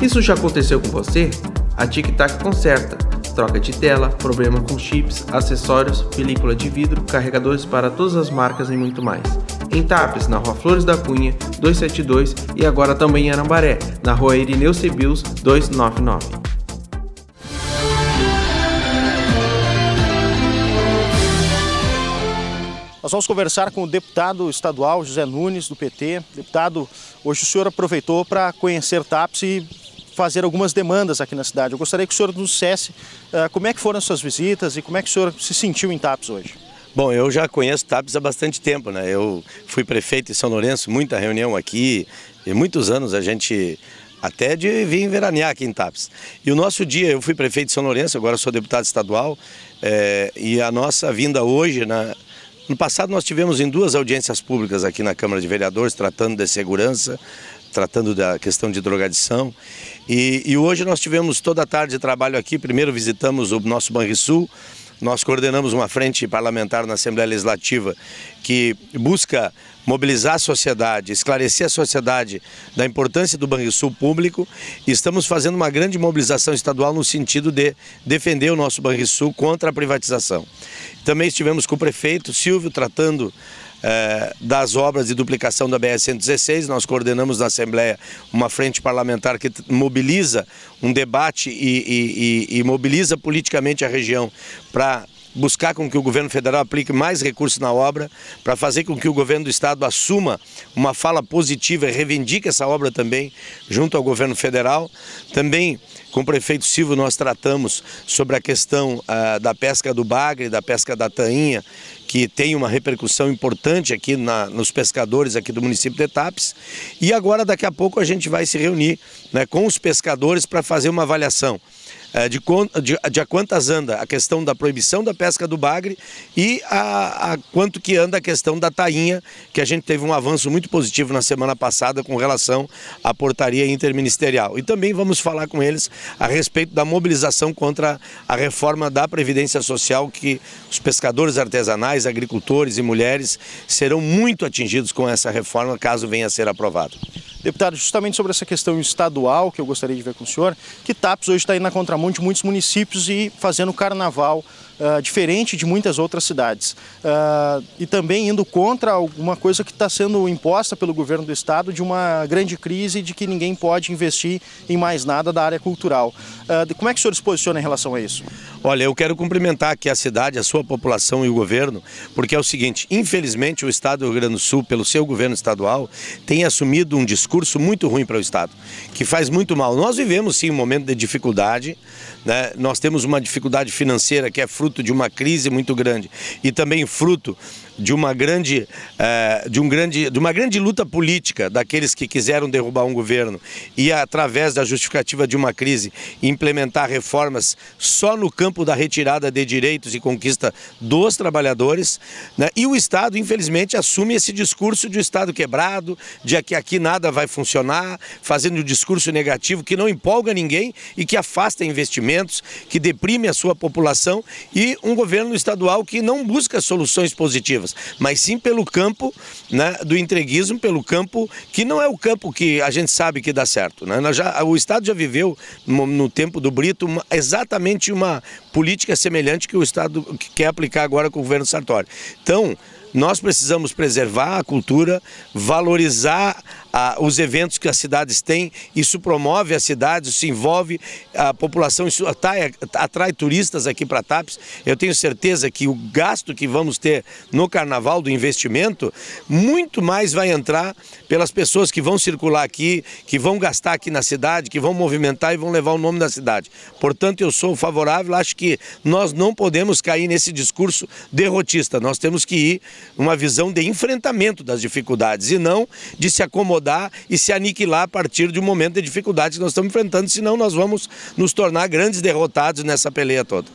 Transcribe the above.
Isso já aconteceu com você? A Tic Tac conserta. Troca de tela, problema com chips, acessórios, película de vidro, carregadores para todas as marcas e muito mais. Em Tapes, na Rua Flores da Cunha, 272 e agora também em Arambaré, na Rua Irineu Cebius, 299. Nós vamos conversar com o deputado estadual José Nunes, do PT. Deputado, hoje o senhor aproveitou para conhecer TAPS e fazer algumas demandas aqui na cidade. Eu gostaria que o senhor nos dissesse uh, como é que foram as suas visitas e como é que o senhor se sentiu em TAPS hoje. Bom, eu já conheço TAPS há bastante tempo, né? Eu fui prefeito em São Lourenço, muita reunião aqui, e muitos anos a gente até de vir veranear aqui em TAPS. E o nosso dia, eu fui prefeito de São Lourenço, agora sou deputado estadual, é, e a nossa vinda hoje na, no passado nós tivemos em duas audiências públicas aqui na Câmara de Vereadores, tratando de segurança, tratando da questão de drogadição. E, e hoje nós tivemos toda a tarde de trabalho aqui, primeiro visitamos o nosso Banrisul, nós coordenamos uma frente parlamentar na Assembleia Legislativa que busca mobilizar a sociedade, esclarecer a sociedade da importância do Banrisul público e estamos fazendo uma grande mobilização estadual no sentido de defender o nosso Banrisul contra a privatização. Também estivemos com o prefeito Silvio tratando das obras de duplicação da BR-116. Nós coordenamos na Assembleia uma frente parlamentar que mobiliza um debate e, e, e, e mobiliza politicamente a região para buscar com que o governo federal aplique mais recursos na obra, para fazer com que o governo do estado assuma uma fala positiva e reivindique essa obra também junto ao governo federal. Também com o prefeito Silvio nós tratamos sobre a questão uh, da pesca do bagre, da pesca da tainha, que tem uma repercussão importante aqui na, nos pescadores aqui do município de Tapes. E agora daqui a pouco a gente vai se reunir né, com os pescadores para fazer uma avaliação é, de, de, de a quantas anda a questão da proibição da pesca do bagre e a, a, quanto que anda a questão da tainha, que a gente teve um avanço muito positivo na semana passada com relação à portaria interministerial. E também vamos falar com eles a respeito da mobilização contra a reforma da Previdência Social, que os pescadores artesanais, agricultores e mulheres serão muito atingidos com essa reforma, caso venha a ser aprovado. Deputado, justamente sobre essa questão estadual que eu gostaria de ver com o senhor, que TAPS hoje está aí na contramão de muitos municípios e fazendo carnaval uh, diferente de muitas outras cidades. Uh, e também indo contra alguma coisa que está sendo imposta pelo governo do estado de uma grande crise de que ninguém pode investir em mais nada da área cultural. Uh, como é que o senhor se posiciona em relação a isso? Olha, eu quero cumprimentar aqui a cidade, a sua população e o governo, porque é o seguinte, infelizmente o Estado do Rio Grande do Sul, pelo seu governo estadual, tem assumido um discurso muito ruim para o Estado, que faz muito mal. Nós vivemos sim um momento de dificuldade, né? nós temos uma dificuldade financeira que é fruto de uma crise muito grande e também fruto de uma grande, é, de um grande, de uma grande luta política daqueles que quiseram derrubar um governo e através da justificativa de uma crise implementar reformas só no campo da retirada de direitos e conquista dos trabalhadores, né? e o Estado infelizmente assume esse discurso de um Estado quebrado, de que aqui nada vai funcionar, fazendo um discurso negativo que não empolga ninguém e que afasta investimentos, que deprime a sua população e um governo estadual que não busca soluções positivas mas sim pelo campo né, do entreguismo, pelo campo que não é o campo que a gente sabe que dá certo. Né? Já, o Estado já viveu, no, tempo do Brito, uma, exatamente uma política semelhante que o Estado quer aplicar agora com o governo Sartori. Então, nós precisamos preservar a cultura, valorizar os eventos que as cidades têm, isso promove as cidades, isso envolve a população, isso atrai, atrai turistas aqui para TAPES. Eu tenho certeza que o gasto que vamos ter no carnaval do investimento, muito mais vai entrar pelas pessoas que vão circular aqui, que vão gastar aqui na cidade, que vão movimentar e vão levar o nome da cidade. Portanto, eu sou favorável, acho que nós não podemos cair nesse discurso derrotista, nós temos que ir uma visão de enfrentamento das dificuldades e não de se acomodar e se aniquilar a partir de um momento de dificuldade que nós estamos enfrentando, senão nós vamos nos tornar grandes derrotados nessa peleia toda.